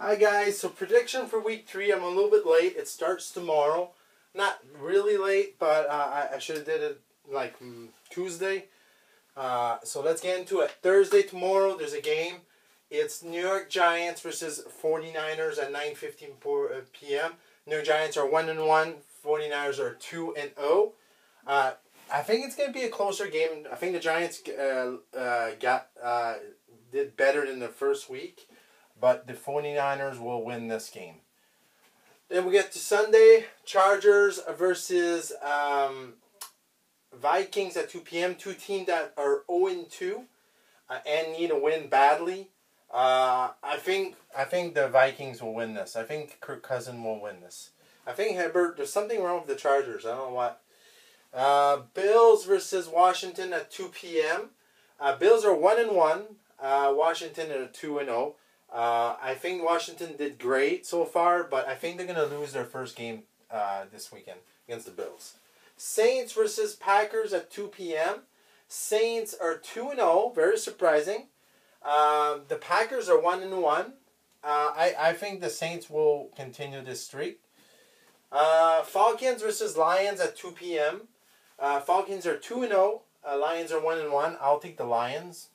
Hi guys, so prediction for week three. I'm a little bit late. It starts tomorrow. Not really late, but uh, I, should have did it like mm, Tuesday. Uh, so let's get into it. Thursday tomorrow, there's a game. It's New York Giants versus 49ers at 9:15 uh, p.m. New York Giants are one and one. 49ers are two and zero. Oh. Uh, I think it's gonna be a closer game. I think the Giants uh, uh, got uh, did better than the first week but the 49ers will win this game. Then we get to Sunday, Chargers versus um, Vikings at 2 p.m. Two teams that are 0 2 uh, and need a win badly. Uh, I think I think the Vikings will win this. I think Kirk Cousin will win this. I think Herbert. There's something wrong with the Chargers. I don't know what. Uh, Bills versus Washington at 2 p.m. Uh, Bills are one and one. Uh, Washington are two and zero. Oh. Uh, I think Washington did great so far, but I think they're going to lose their first game uh, this weekend against the Bills. Saints versus Packers at 2 p.m. Saints are 2 0, very surprising. Uh, the Packers are 1 and 1. Uh, I, I think the Saints will continue this streak. Uh, Falcons versus Lions at 2 p.m. Uh, Falcons are 2 0. Lions are 1 and 1. I'll take the Lions.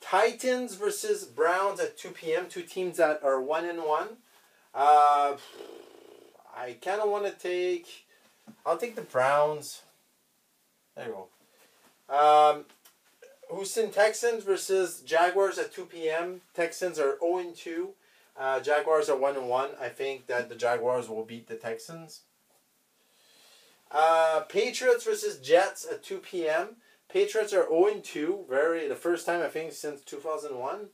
Titans versus Browns at 2 p.m. Two teams that are 1 and 1. Uh, I kind of want to take. I'll take the Browns. There you go. Um, Houston Texans versus Jaguars at 2 p.m. Texans are 0 and 2. Uh, Jaguars are 1 and 1. I think that the Jaguars will beat the Texans. Uh, Patriots versus Jets at 2 p.m. Patriots are 0 2, very the first time I think since 2001.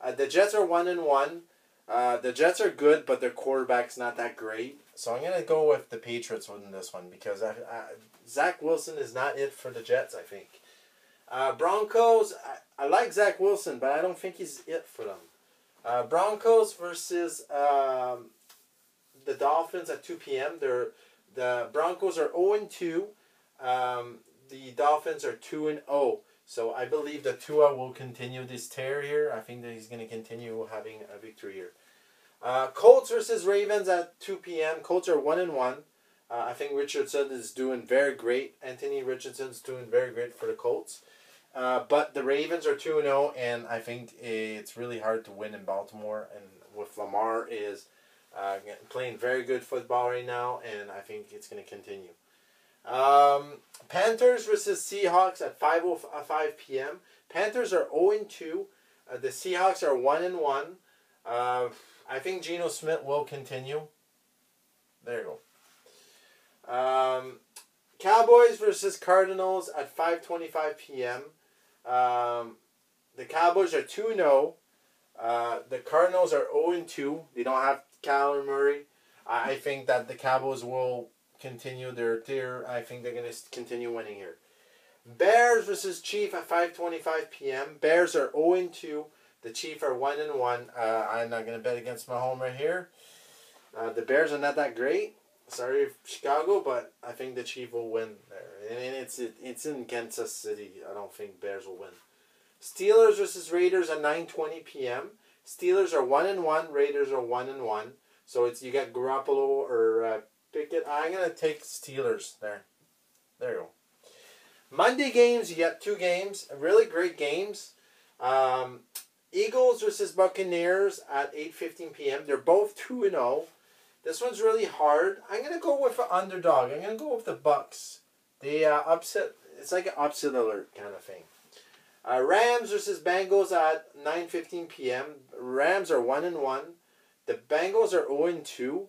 Uh, the Jets are 1 and 1. Uh, the Jets are good, but their quarterback's not that great. So I'm gonna go with the Patriots winning this one because I, I, Zach Wilson is not it for the Jets. I think. Uh, Broncos. I, I like Zach Wilson, but I don't think he's it for them. Uh, Broncos versus um, the Dolphins at 2 p.m. They're, the Broncos are 0 2. Um, the Dolphins are 2 and 0. So I believe that Tua will continue this tear here. I think that he's going to continue having a victory here. Uh, Colts versus Ravens at 2 p.m. Colts are 1 and 1. Uh, I think Richardson is doing very great. Anthony Richardson's doing very great for the Colts. Uh, but the Ravens are 2 0, and I think it's really hard to win in Baltimore. And with Lamar is uh, playing very good football right now, and I think it's going to continue. Um, Panthers versus Seahawks at 5.05 p.m. Panthers are 0 2. Uh, the Seahawks are 1 and 1. Uh, I think Geno Smith will continue. There you go. Um, Cowboys versus Cardinals at 5.25 p.m. Um, the Cowboys are 2 0. Uh, the Cardinals are 0 2. They don't have Kyler Murray. I think that the Cowboys will continue their tier. I think they're going to continue winning here. Bears versus Chief at 5:25 p.m. Bears are 0 2. The Chief are 1 and 1. Uh, I'm not going to bet against my home right here. Uh, the Bears are not that great. Sorry, Chicago, but I think the Chief will win there. And it's it's in Kansas City. I don't think Bears will win. Steelers versus Raiders at 9:20 p.m. Steelers are 1 and 1. Raiders are 1 and 1. So it's you got Garoppolo or uh, Pickett. I'm gonna take Steelers there. There you go. Monday games, you got two games, really great games. Um, Eagles versus Buccaneers at 8:15 p.m. They're both 2 and 0. This one's really hard. I'm going to go with an underdog. I'm to go with the Bucks. The uh, upset it's like an upset alert kind of thing. Uh, Rams versus Bengals at 9:15 p.m. Rams are 1 and 1. The Bengals are 0 and 2.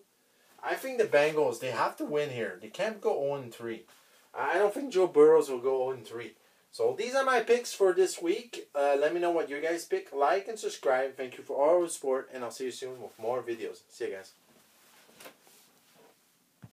I think the Bengals, they have to win here. They can't go 0 3. I don't think Joe Burrows will go 0 3. So these are my picks for this week. Uh, let me know what you guys pick. Like and subscribe. Thank you for all the support, and I'll see you soon with more videos. See you guys.